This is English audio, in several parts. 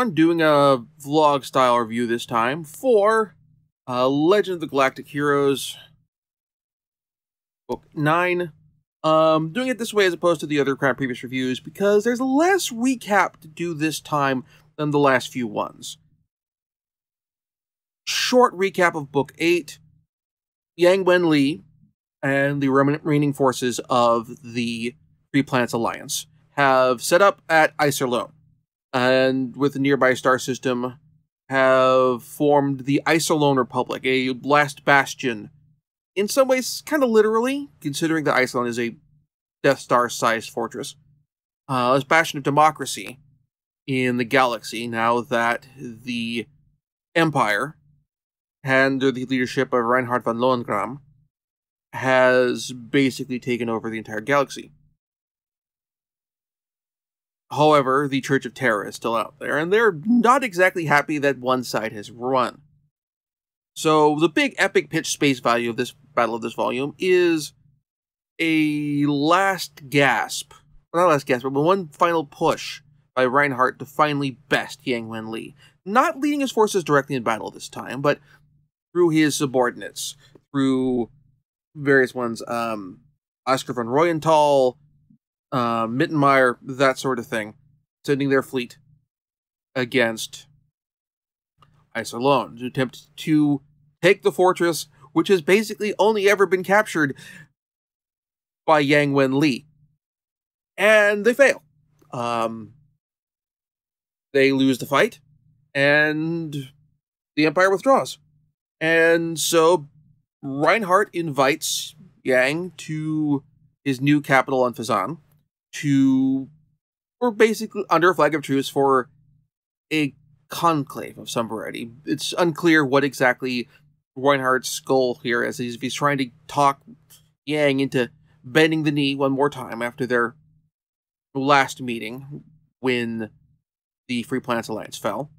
everyone. Doing a vlog style review this time for uh, Legend of the Galactic Heroes, Book 9. Um, doing it this way as opposed to the other kind previous reviews because there's less recap to do this time than the last few ones. Short recap of Book 8. Yang Wenli and the remaining forces of the Free Planets Alliance have set up at Iserlohn and with the nearby star system have formed the Iserlohn Republic, a last bastion. In some ways, kind of literally, considering that Iserlohn is a Death Star-sized fortress. Uh, a bastion of democracy in the galaxy now that the Empire, under the leadership of Reinhard von Lohengramm, has basically taken over the entire galaxy. However, the Church of Terra is still out there, and they're not exactly happy that one side has won. So, the big epic pitch space value of this battle of this volume is a last gasp, not last gasp, but one final push by Reinhard to finally best Yang Wen Li. Not leading his forces directly in battle this time, but through his subordinates, through various ones, um, Oscar von Reuenthal, uh, Mittermeyer, that sort of thing, sending their fleet against Iserlohn to attempt to take the fortress, which has basically only ever been captured by Yang Wen Li. And they fail. Um, they lose the fight, and the Empire withdraws. And so Reinhard invites Yang to his new capital on Fezzan to, or basically under a flag of truce for a conclave of some variety. It's unclear what exactly Reinhard's goal here is. He's, he's trying to talk Yang into bending the knee one more time after their last meeting when the Free Planets Alliance fell.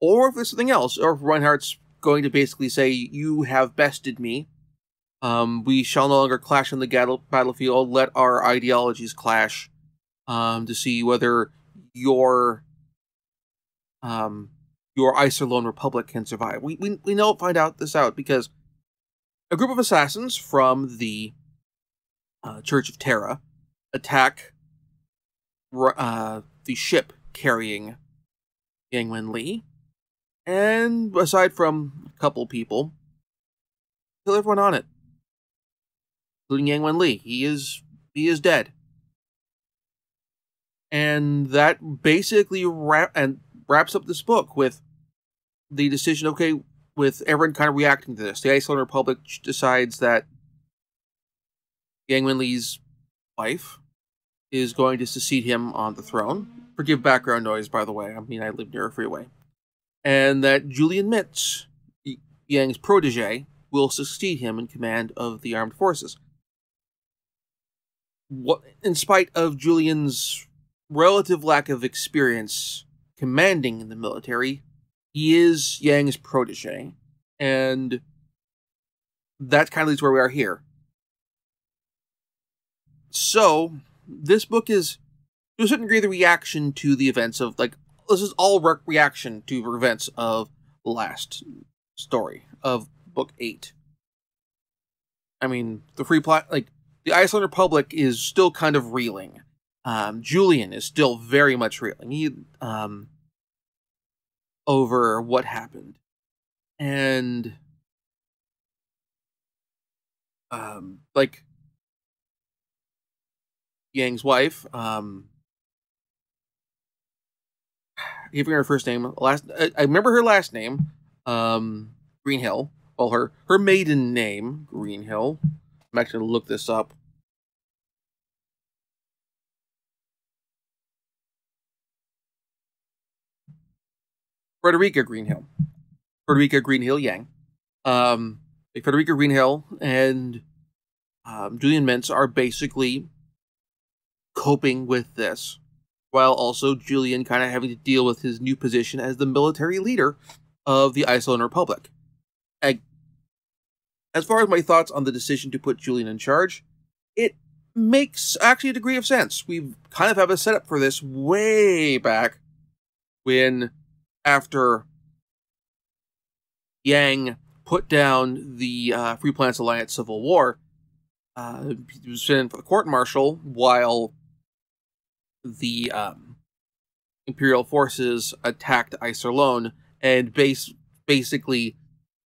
Or if there's something else, or if Reinhard's going to basically say, You have bested me. Um, we shall no longer clash on the battlefield. Let our ideologies clash um, to see whether your um, your Iserlohn Republic can survive. We, we, we know find out this out because a group of assassins from the uh, Church of Terra attack uh, the ship carrying Yang Wen Li. And aside from a couple people, kill everyone on it including Yang Wen Li. He is he is dead. And that basically wrap and wraps up this book with the decision, okay, with everyone kind of reacting to this. The Iserlohn Republic decides that Yang Wen Li's wife is going to succeed him on the throne. Forgive background noise, by the way. I mean, I live near a freeway. And that Julian Mintz, Yang's protege, will succeed him in command of the armed forces what, in spite of Julian's relative lack of experience commanding in the military, he is Yang's protege, and that kind of leads where we are here. So, this book is, to a certain degree, the reaction to the events of, like, this is all re- reaction to events of last story of book eight. I mean, the free plot, like, the Iserlohn Republic is still kind of reeling. Um, Julian is still very much reeling. Um, over what happened. And, um, like, Yang's wife, um, giving her first name, last, I, I remember her last name, um, Greenhill. Well, her, her maiden name, Greenhill. I'm actually going to look this up. Frederica Greenhill. Frederica Greenhill Yang. Um, Frederica Greenhill and um, Julian Mintz are basically coping with this, while also Julian kind of having to deal with his new position as the military leader of the Iserlohn Republic. And as far as my thoughts on the decision to put Julian in charge, it makes actually a degree of sense. We kind of have a setup for this way back when after Yang put down the uh, Free Planets Alliance Civil War, uh, he was sent for the court martial while the um, Imperial forces attacked Iserlohn, and base basically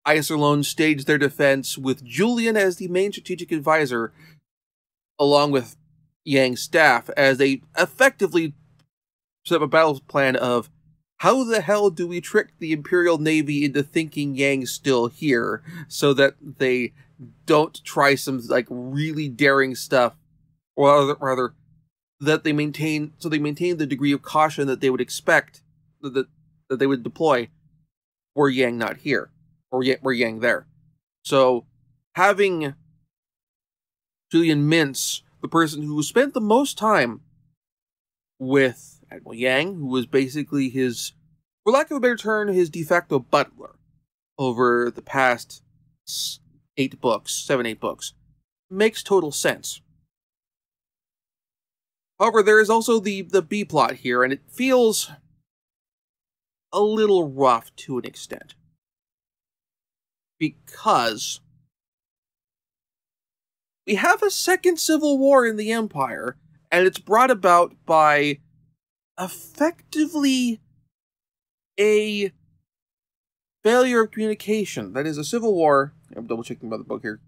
Iserlohn staged their defense with Julian as the main strategic advisor, along with Yang's staff, as they effectively set up a battle plan of how the hell do we trick the Imperial Navy into thinking Yang's still here so that they don't try some like really daring stuff, or rather, that they maintain so they maintain the degree of caution that they would expect that that they would deploy were Yang not here or yet were Yang there. So having Julian Mintz, the person who spent the most time with Admiral Yang, who was basically his, for lack of a better term, his de facto butler over the past eight books, seven, eight books, makes total sense. However, there is also the, the B plot here, and it feels a little rough to an extent. Because we have a second civil war in the Empire, and it's brought about by effectively a failure of communication. That is a civil war. I'm double checking about the book here.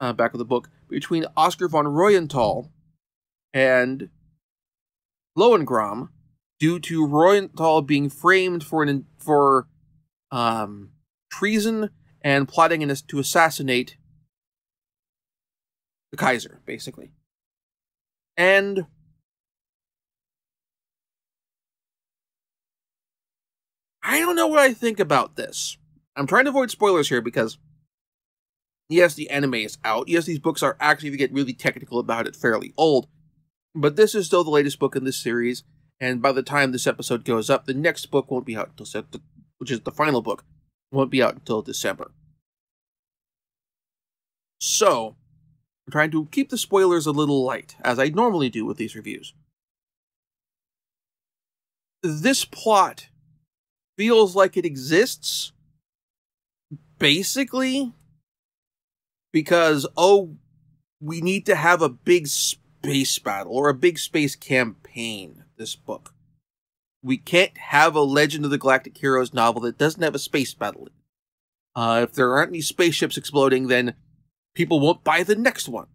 Uh, back of the book between Oscar von Reuenthal and Lohengramm, due to Reuenthal being framed for an for um, treason and plotting to assassinate the Kaiser, basically. And I don't know what I think about this. I'm trying to avoid spoilers here because, yes, the anime is out. Yes, these books are actually, if you get really technical about it, fairly old. But this is still the latest book in this series, and by the time this episode goes up, the next book won't be out until, which is the final book, won't be out until December. So, I'm trying to keep the spoilers a little light, as I normally do with these reviews. This plot feels like it exists basically because oh we need to have a big space battle or a big space campaign this book. We can't have a legend of the galactic heroes novel that doesn't have a space battle uh, if there aren't any spaceships exploding then people won't buy the next one.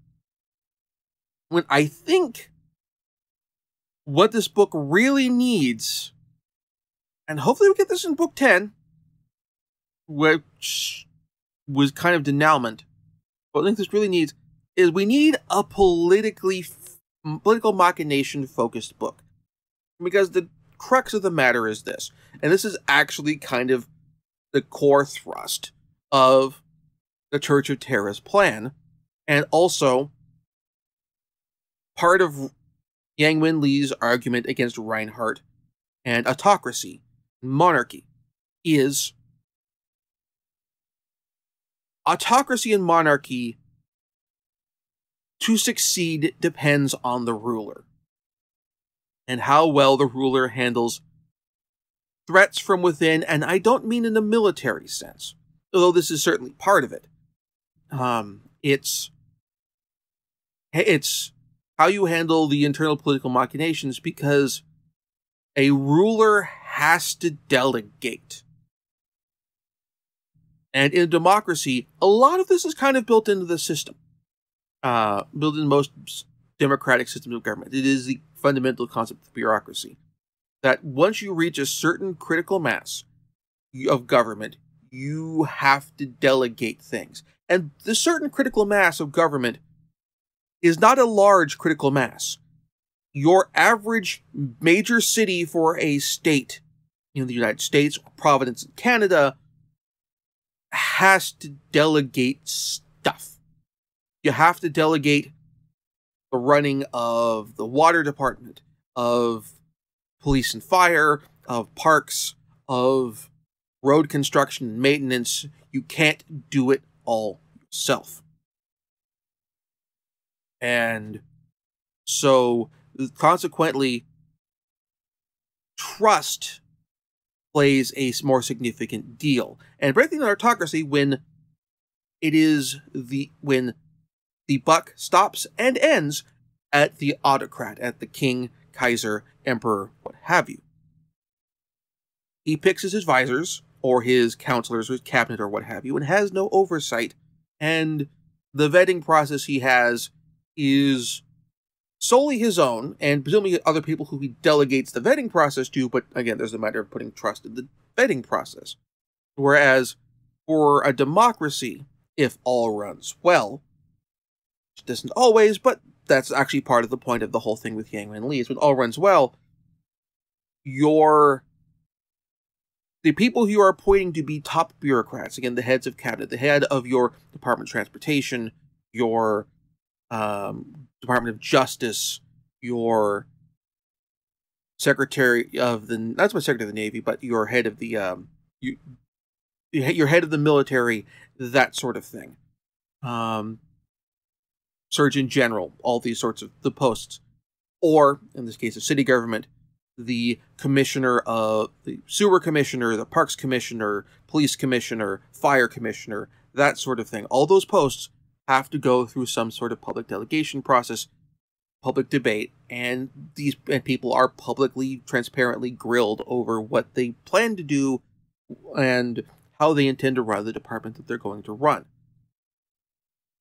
When i think what this book really needs and hopefully we get this in book 10, which was kind of denouement. What I think this really needs is we need a politically political machination focused book. Because the crux of the matter is this, and this is actually kind of the core thrust of the Church of Terra's plan, and also part of Yang Wen Li's argument against Reinhard and autocracy monarchy is autocracy and monarchy to succeed depends on the ruler and how well the ruler handles threats from within and i don't mean in a military sense although this is certainly part of it. Um it's it's how you handle the internal political machinations because a ruler has to delegate. And in a democracy, a lot of this is kind of built into the system, uh, built in most democratic systems of government. It is the fundamental concept of bureaucracy that once you reach a certain critical mass of government, you have to delegate things. And the certain critical mass of government is not a large critical mass your average major city for a state in the United States or Providence in Canada has to delegate stuff. You have to delegate the running of the water department, of police and fire, of parks, of road construction and maintenance. You can't do it all yourself. And so consequently, trust plays a more significant deal. And breaking the autocracy when it is the when the buck stops and ends at the autocrat, at the king, kaiser, emperor, what have you. He picks his advisors or his counselors or his cabinet or what have you and has no oversight. And the vetting process he has is solely his own and presumably other people who he delegates the vetting process to. But again, there's a matter of putting trust in the vetting process. Whereas for a democracy, if all runs well, which doesn't always, but that's actually part of the point of the whole thing with Yang Wen is when all runs well, your the people you are appointing to be top bureaucrats, again, the heads of cabinet, the head of your Department of Transportation, your um, Department of Justice, your Secretary of the not my Secretary of the Navy, but your head of the um, you, your head of the military, that sort of thing. Um, Surgeon General, all these sorts of the posts, or in this case, a city government, the commissioner of the sewer commissioner, the parks commissioner, police commissioner, fire commissioner, that sort of thing. All those posts have to go through some sort of public delegation process, public debate, and these and people are publicly, transparently grilled over what they plan to do and how they intend to run the department that they're going to run.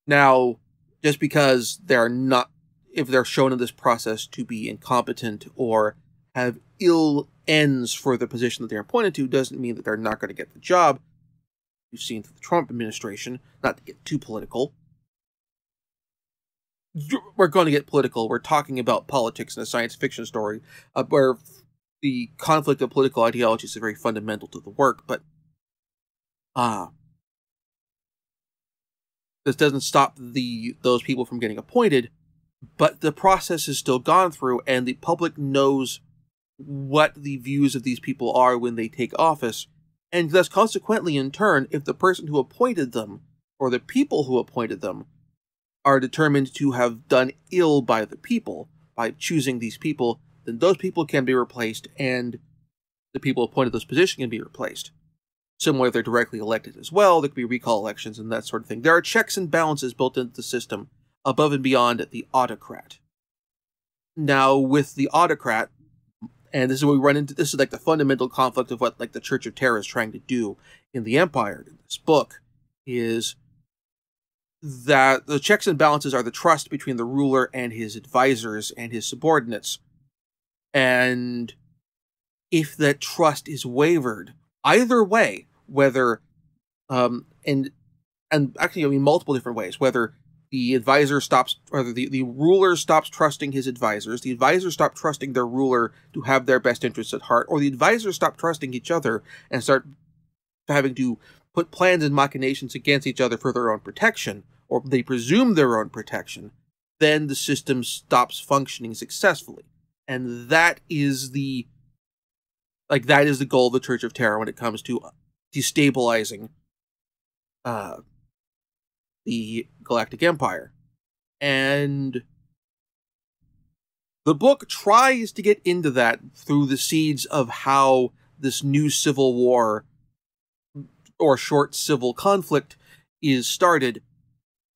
Now, just because they're not, if they're shown in this process to be incompetent or have ill ends for the position that they're appointed to, doesn't mean that they're not going to get the job. We've seen through the Trump administration, not to get too political. We're going to get political. We're talking about politics in a science fiction story uh, where the conflict of political ideologies is very fundamental to the work, but uh, this doesn't stop the those people from getting appointed, but the process is still gone through, and the public knows what the views of these people are when they take office, and thus consequently, in turn, if the person who appointed them or the people who appointed them are determined to have done ill by the people by choosing these people, then those people can be replaced, and the people appointed those positions can be replaced. Similar, if they're directly elected as well, there could be recall elections and that sort of thing. There are checks and balances built into the system above and beyond the autocrat. Now, with the autocrat, and this is what we run into, this is like the fundamental conflict of what like the Church of Terra is trying to do in the Empire, in this book, is that the checks and balances are the trust between the ruler and his advisors and his subordinates. And if that trust is wavered, either way, whether um and and actually I mean multiple different ways, whether the advisor stops or the, the ruler stops trusting his advisors, the advisors stop trusting their ruler to have their best interests at heart, or the advisors stop trusting each other and start having to put plans and machinations against each other for their own protection, or they presume their own protection, then the system stops functioning successfully. And that is the like that is the goal of the Church of Terra when it comes to destabilizing uh, the Galactic Empire. And the book tries to get into that through the seeds of how this new civil war or short civil conflict is started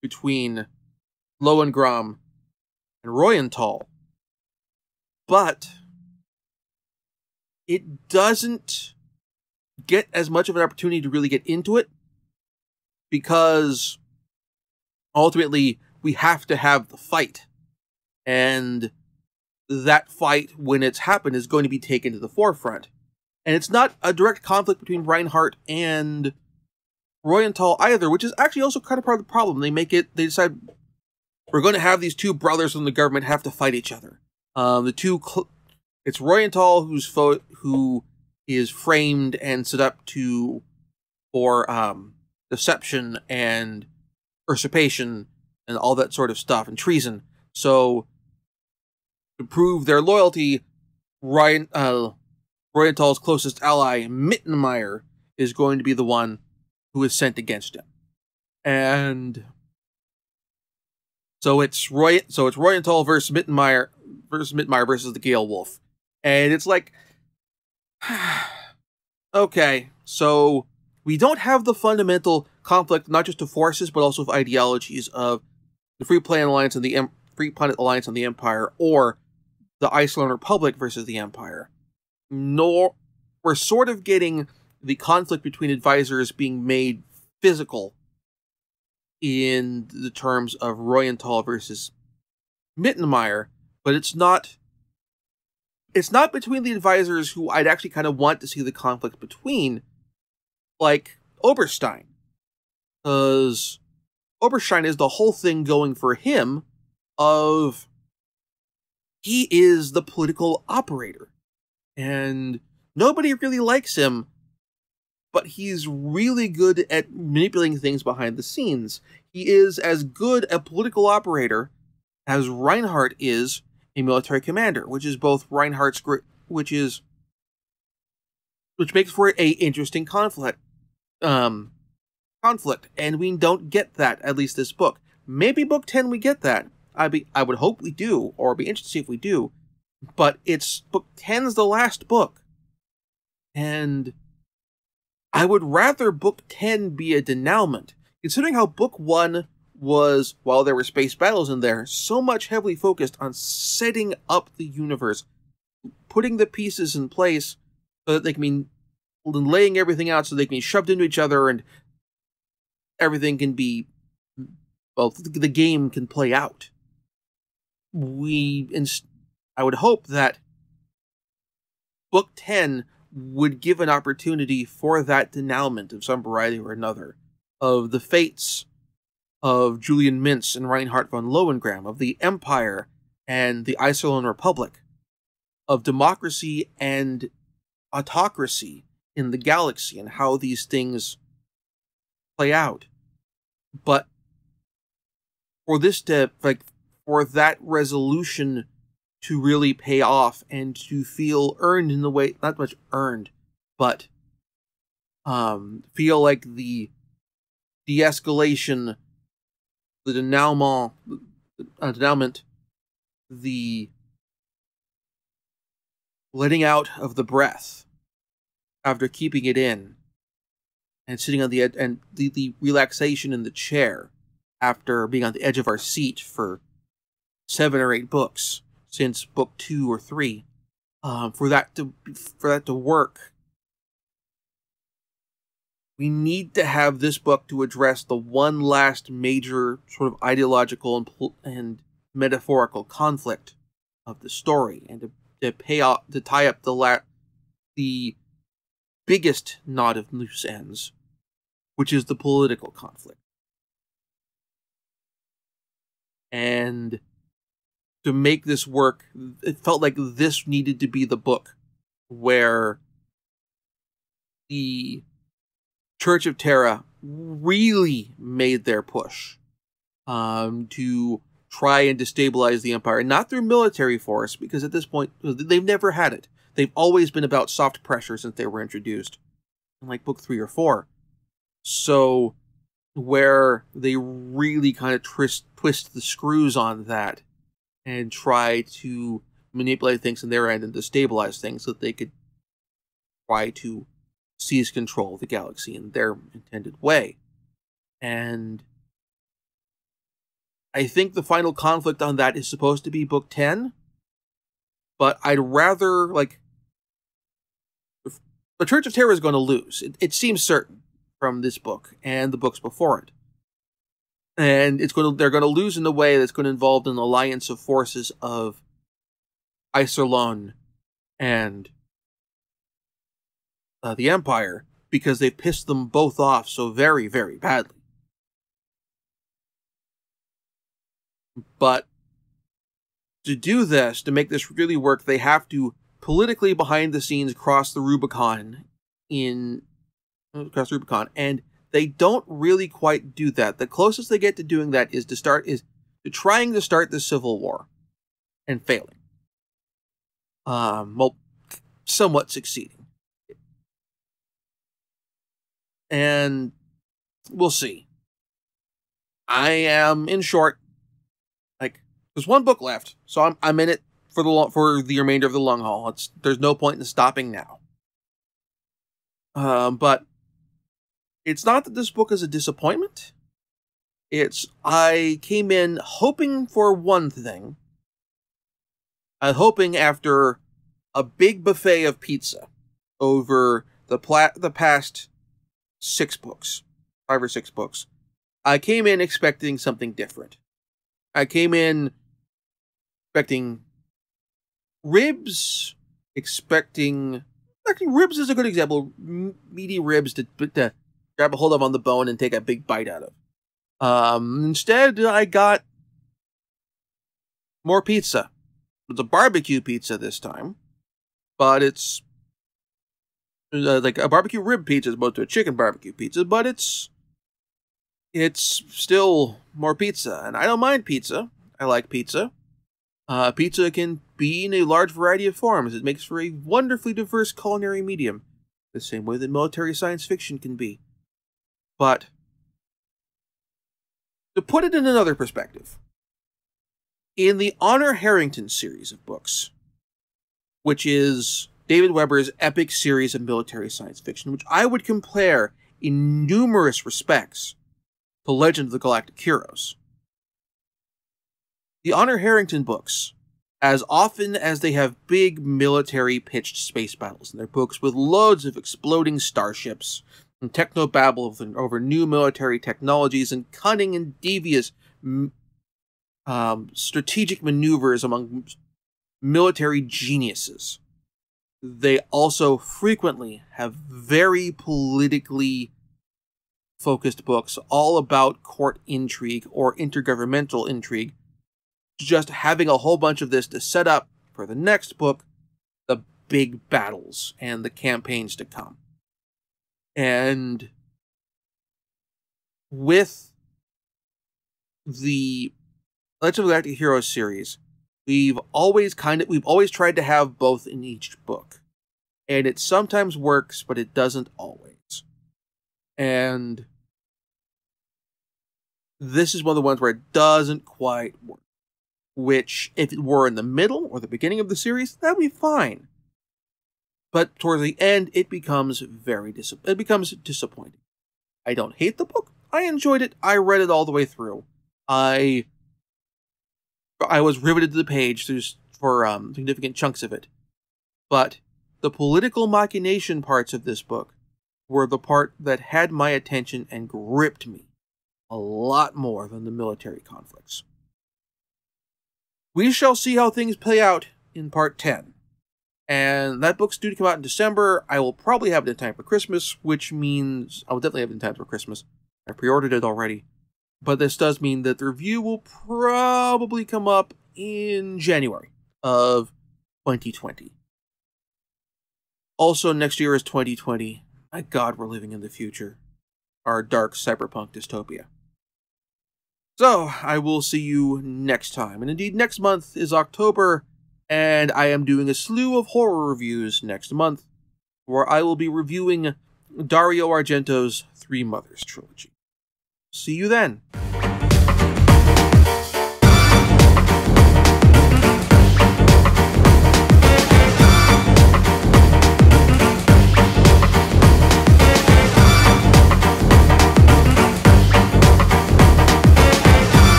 between Lohengramm and Reuenthal. But it doesn't get as much of an opportunity to really get into it because ultimately we have to have the fight. And that fight, when it's happened, is going to be taken to the forefront. And it's not a direct conflict between Reinhard and Reuenthal either, which is actually also kind of part of the problem. They make it, they decide we're going to have these two brothers in the government have to fight each other. Um, the two, it's Reuenthal who's fo- who is framed and set up to for um, deception and usurpation and all that sort of stuff and treason. So to prove their loyalty, Ryan uh, Reuenthal's closest ally, Mittermeyer, is going to be the one who is sent against him. And so it's Roy so it's Reuenthal versus Mittermeyer versus Mittermeyer versus the Gale Wolf. And it's like Okay, so we don't have the fundamental conflict, not just of forces, but also of ideologies of the Free Planet Alliance and the em- Free Planet Alliance and the Empire, or the Iserlohn Republic versus the Empire. Nor we're sort of getting the conflict between advisors being made physical in the terms of Reuenthal versus Mittermeyer, but it's not it's not between the advisors who I'd actually kind of want to see the conflict between, like Oberstein. Because Oberstein is the whole thing going for him of he is the political operator. And nobody really likes him, but he's really good at manipulating things behind the scenes. He is as good a political operator as Reinhard is a military commander, which is both Reinhard's which is which makes for a interesting conflict. Um conflict, and we don't get that, at least this book. Maybe book 10 we get that. I'd be I would hope we do, or be interested if we do. But it's book 10's the last book. And I would rather book 10 be a denouement, considering how book 1 was, while there were space battles in there, so much heavily focused on setting up the universe, putting the pieces in place so that they can be laying everything out so they can be shoved into each other and everything can be well the game can play out we i would hope that book 10 would give an opportunity for that denouement of some variety or another of the fates of Julian Mintz and Reinhardt von Lohengramm, of the Empire and the Iserlohn Republic, of democracy and autocracy in the galaxy and how these things play out. But for this to like for that resolution to really pay off and to feel earned in the way not much earned, but um feel like the de-escalation the denouement, uh, denouement, the letting out of the breath after keeping it in, and sitting on the and the, the relaxation in the chair after being on the edge of our seat for seven or eight books since book two or three. Um, for that to for that to work we need to have this book to address the one last major sort of ideological and, and metaphorical conflict of the story and to, to pay off to tie up the la- the biggest knot of loose ends which is the political conflict and to make this work it felt like this needed to be the book where the Church of Terra really made their push um, to try and destabilize the Empire, not through military force, because at this point they've never had it. They've always been about soft pressure since they were introduced, in like book three or four. So, where they really kind of twist twist the screws on that and try to manipulate things in their end and destabilize things so that they could try to seize control of the galaxy in their intended way. And I think the final conflict on that is supposed to be book 10, but I'd rather, like, the Church of Terra is going to lose. It, it seems certain from this book and the books before it. And it's going to, they're going to lose in a way that's going to involve an alliance of forces of Iserlohn and uh, the Empire because they pissed them both off so very, very badly. But to do this, to make this really work, they have to politically behind the scenes cross the Rubicon in cross the Rubicon, and they don't really quite do that. The closest they get to doing that is to start is to trying to start the Civil War and failing. Um, well, somewhat succeeding. and we'll see. I am in short, like there's one book left, so I'm I'm in it for the for the remainder of the long haul. It's there's no point in stopping now. Um, but it's not that this book is a disappointment. It's I came in hoping for one thing. I'm hoping after a big buffet of pizza over the pla- the past six books, five or six books. I came in expecting something different. I came in expecting ribs, expecting actually ribs is a good example. meaty ribs to, to grab a hold of on the bone and take a big bite out of. Um, instead, I got more pizza. It's a barbecue pizza this time, but it's uh, like a barbecue rib pizza as opposed to a chicken barbecue pizza, but it's it's still more pizza, and I don't mind pizza. I like pizza. Uh, pizza can be in a large variety of forms. It makes for a wonderfully diverse culinary medium, the same way that military science fiction can be. But to put it in another perspective, in the Honor Harrington series of books, which is David Weber's epic series of military science fiction, which I would compare in numerous respects to Legend of the Galactic Heroes. The Honor Harrington books, as often as they have big military pitched space battles in their books with loads of exploding starships and technobabble over new military technologies and cunning and devious um, strategic maneuvers among military geniuses they also frequently have very politically focused books all about court intrigue or intergovernmental intrigue. Just having a whole bunch of this to set up for the next book the big battles and the campaigns to come. And with the Legend of Galactic Heroes series, we've always kind of we've always tried to have both in each book. And it sometimes works but it doesn't always. And this is one of the ones where it doesn't quite work which if it were in the middle or the beginning of the series that'd be fine but towards the end it becomes very dis- it becomes disappointing i don't hate the book i enjoyed it i read it all the way through i I was riveted to the page for um, significant chunks of it. But the political machination parts of this book were the part that had my attention and gripped me a lot more than the military conflicts. We shall see how things play out in part 10. And that book's due to come out in December. I will probably have it in time for Christmas, which means I will definitely have it in time for Christmas. I pre ordered it already. But this does mean that the review will probably come up in January of 2020. Also, next year is 2020. My god, we're living in the future. Our dark cyberpunk dystopia. So, I will see you next time. And indeed, next month is October, and I am doing a slew of horror reviews next month, where I will be reviewing Dario Argento's Three Mothers trilogy. See you then.